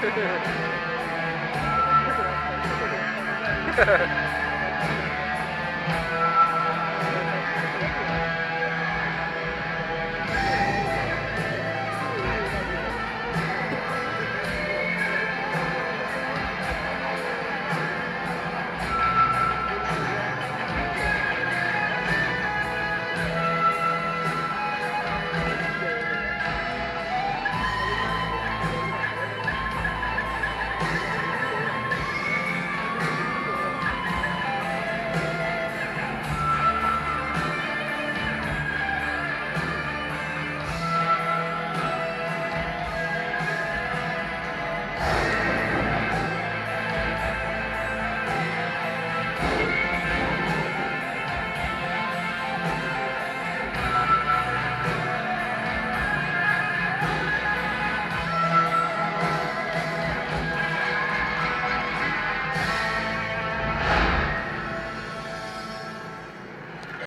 Ha ha ha.